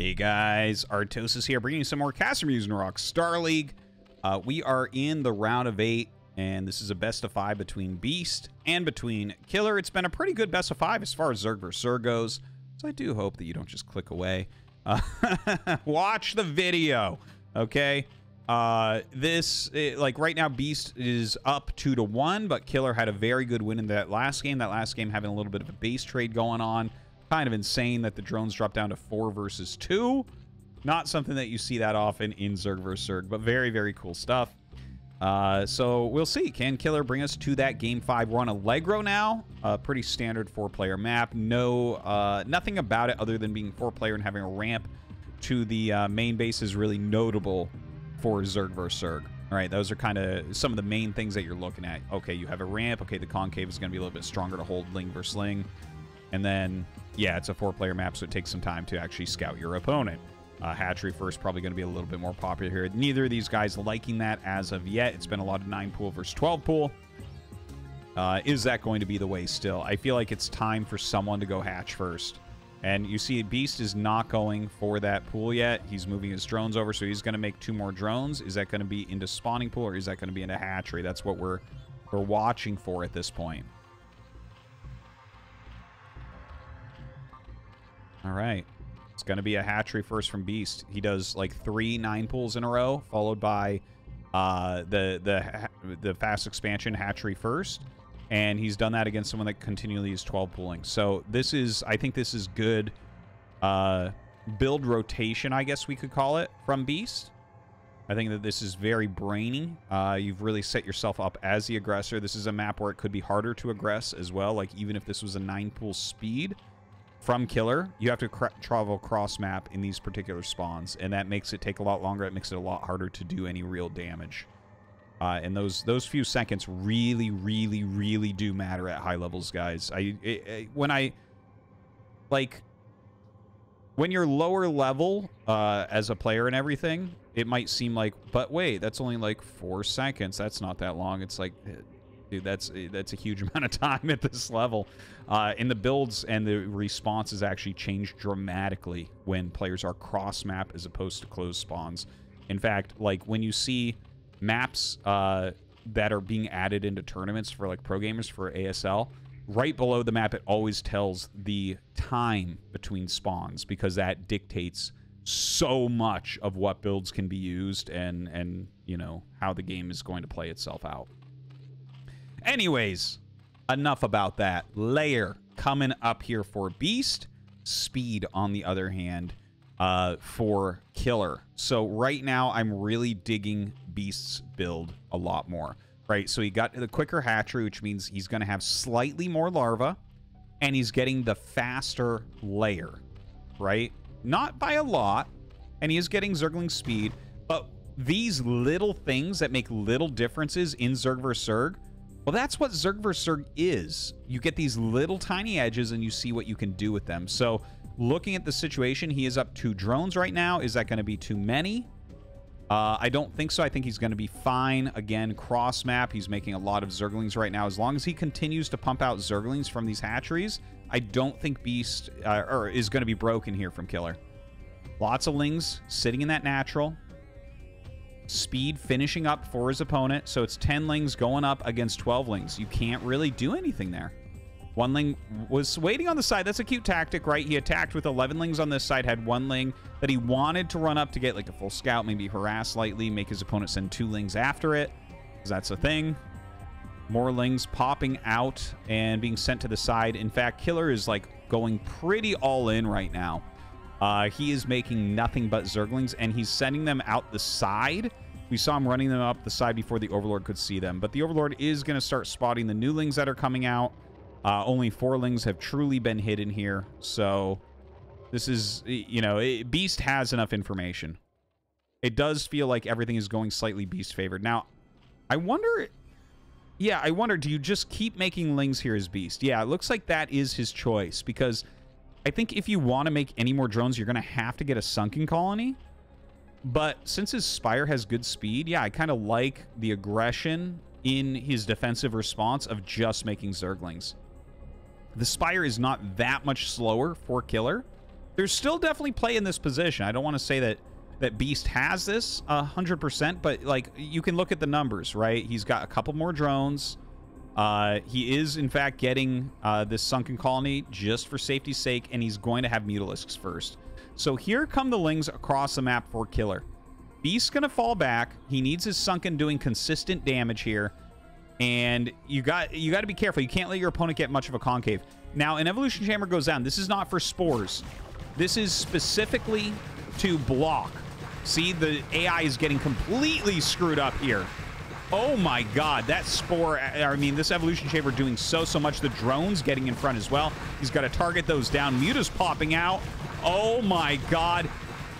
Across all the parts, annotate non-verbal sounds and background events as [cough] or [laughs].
Hey guys, Artosis here, bringing you some more cast reviews in Narak Star League. Uh, we are in the round of eight, and this is a best of five between Beast and between Killer. It's been a pretty good best of five as far as Zerg vs. Zerg goes, so I do hope that you don't just click away. Uh, [laughs] watch the video, okay? Uh, this, it, like right now, Beast is up two to one, but Killer had a very good win in that last game. That last game having a little bit of a base trade going on. Kind of insane that the drones drop down to four versus two. Not something that you see that often in Zerg vs. Zerg, but very, very cool stuff. Uh, so we'll see. Can Killer bring us to that game five? We're on Allegro now. A pretty standard four-player map. No, uh, nothing about it other than being four-player and having a ramp to the uh, main base is really notable for Zerg vs. Zerg. All right, those are kind of some of the main things that you're looking at. Okay, you have a ramp. Okay, the concave is going to be a little bit stronger to hold Ling versus Ling. And then, yeah, it's a four-player map, so it takes some time to actually scout your opponent. Uh, hatchery first probably going to be a little bit more popular here. Neither of these guys liking that as of yet. It's been a lot of 9 pool versus 12 pool. Uh, is that going to be the way still? I feel like it's time for someone to go hatch first. And you see Beast is not going for that pool yet. He's moving his drones over, so he's going to make two more drones. Is that going to be into spawning pool, or is that going to be into hatchery? That's what we're we're watching for at this point. All right. It's going to be a hatchery first from Beast. He does like three nine pools in a row, followed by uh, the the the fast expansion hatchery first, and he's done that against someone that continually is 12 pooling. So this is, I think this is good uh, build rotation, I guess we could call it, from Beast. I think that this is very brainy. Uh, you've really set yourself up as the aggressor. This is a map where it could be harder to aggress as well. Like even if this was a nine pool speed, from Killer, you have to travel cross map in these particular spawns, and that makes it take a lot longer. It makes it a lot harder to do any real damage. Uh, and those those few seconds really, really, really do matter at high levels, guys. I it, it, when I like when you're lower level uh, as a player and everything, it might seem like, but wait, that's only like four seconds. That's not that long. It's like dude, that's that's a huge [laughs] amount of time at this level. Uh, and the builds and the responses actually change dramatically when players are cross map as opposed to closed spawns. In fact, like when you see maps uh, that are being added into tournaments for like pro gamers for ASL, right below the map it always tells the time between spawns because that dictates so much of what builds can be used and and you know how the game is going to play itself out. Anyways, enough about that. Layer coming up here for Beast. Speed, on the other hand, uh, for Killer. So right now, I'm really digging Beast's build a lot more. Right, so he got the quicker hatchery, which means he's going to have slightly more larva, and he's getting the faster layer, right? Not by a lot, and he is getting Zergling speed, but these little things that make little differences in Zerg vs. Zerg well, that's what Zerg vs. Zerg is. You get these little tiny edges and you see what you can do with them. So looking at the situation, he is up two drones right now. Is that going to be too many? Uh, I don't think so. I think he's going to be fine. Again, cross map. He's making a lot of Zerglings right now. As long as he continues to pump out Zerglings from these hatcheries, I don't think Beast uh, or is going to be broken here from Killer. Lots of Lings sitting in that natural speed finishing up for his opponent. So it's 10 lings going up against 12 lings. You can't really do anything there. One ling was waiting on the side. That's a cute tactic, right? He attacked with 11 lings on this side, had one ling that he wanted to run up to get like a full scout, maybe harass slightly, make his opponent send two lings after it. That's a thing. More lings popping out and being sent to the side. In fact, Killer is like going pretty all in right now. Uh, he is making nothing but Zerglings, and he's sending them out the side. We saw him running them up the side before the Overlord could see them. But the Overlord is going to start spotting the newlings that are coming out. Uh, only four lings have truly been hidden here. So this is, you know, it, Beast has enough information. It does feel like everything is going slightly Beast favored. Now, I wonder... Yeah, I wonder, do you just keep making lings here as Beast? Yeah, it looks like that is his choice because I think if you want to make any more drones, you're going to have to get a sunken colony. But since his Spire has good speed, yeah, I kind of like the aggression in his defensive response of just making Zerglings. The Spire is not that much slower for Killer. there's still definitely play in this position. I don't want to say that that Beast has this 100%, but like you can look at the numbers, right? He's got a couple more drones. Uh, he is, in fact, getting uh, this sunken colony just for safety's sake, and he's going to have mutalisks first. So here come the lings across the map for Killer. Beast's going to fall back. He needs his sunken doing consistent damage here. And you got you got to be careful. You can't let your opponent get much of a concave. Now, an evolution chamber goes down. This is not for spores. This is specifically to block. See, the AI is getting completely screwed up here. Oh my god, that spore, I mean, this evolution chamber doing so, so much. The drone's getting in front as well. He's got to target those down. Muta's popping out. Oh my god.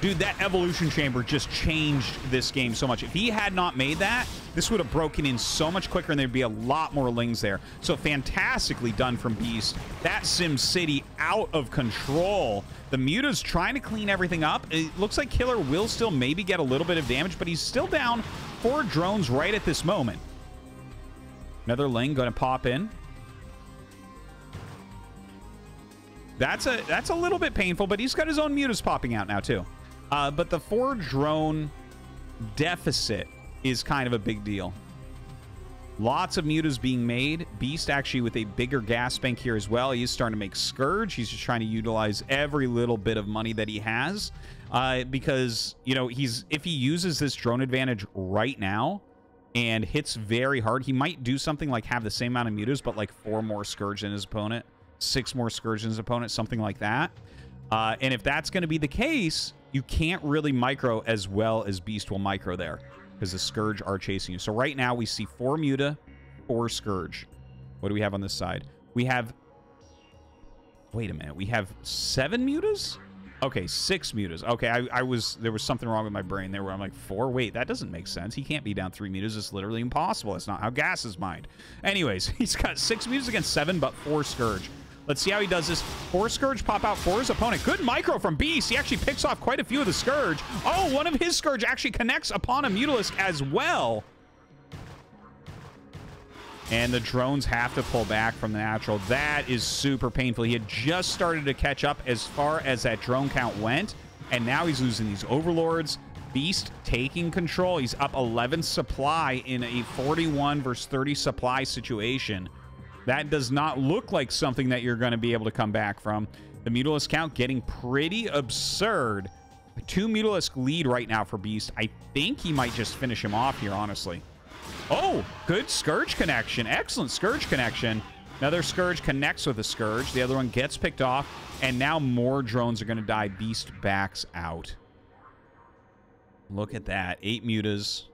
Dude, that evolution chamber just changed this game so much. If he had not made that, this would have broken in so much quicker and there'd be a lot more lings there. So fantastically done from Beast. That Sim City out of control. The Muta's trying to clean everything up. It looks like Killer will still maybe get a little bit of damage, but he's still down four drones right at this moment. Another Ling going to pop in. That's a that's a little bit painful, but he's got his own mutas popping out now too. Uh, but the four drone deficit is kind of a big deal. Lots of mutas being made. Beast actually with a bigger gas bank here as well. He's starting to make Scourge. He's just trying to utilize every little bit of money that he has. Uh, because, you know, he's if he uses this drone advantage right now and hits very hard, he might do something like have the same amount of mutas, but like four more Scourge than his opponent, six more Scourge than his opponent, something like that. Uh, and if that's going to be the case, you can't really micro as well as Beast will micro there because the Scourge are chasing you. So right now we see four Muta, four Scourge. What do we have on this side? We have... Wait a minute. We have seven Mutas? Okay, six Mutas. Okay, I, I was... There was something wrong with my brain there where I'm like, four? Wait, that doesn't make sense. He can't be down three Mutas. It's literally impossible. That's not how gas is mined. Anyways, [laughs] he's got six Mutas against seven, but four Scourge. Let's see how he does this. Four Scourge pop out for his opponent. Good micro from Beast. He actually picks off quite a few of the Scourge. Oh, one of his Scourge actually connects upon a Mutalisk as well. And the drones have to pull back from the natural. That is super painful. He had just started to catch up as far as that drone count went. And now he's losing these Overlords. Beast taking control. He's up 11 supply in a 41 versus 30 supply situation. That does not look like something that you're going to be able to come back from. The Mutalisk count getting pretty absurd. Two Mutalisk lead right now for Beast. I think he might just finish him off here, honestly. Oh, good Scourge connection. Excellent Scourge connection. Another Scourge connects with a Scourge. The other one gets picked off. And now more drones are going to die. Beast backs out. Look at that. Eight mutas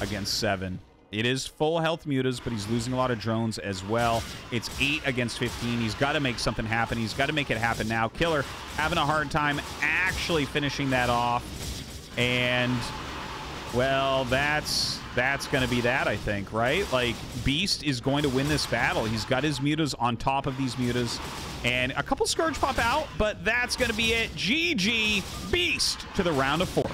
against seven. It is full health mutas, but he's losing a lot of drones as well. It's 8 against 15. He's got to make something happen. He's got to make it happen now. Killer having a hard time actually finishing that off. And, well, that's that's going to be that, I think, right? Like, Beast is going to win this battle. He's got his mutas on top of these mutas. And a couple Scourge pop out, but that's going to be it. GG Beast to the round of four.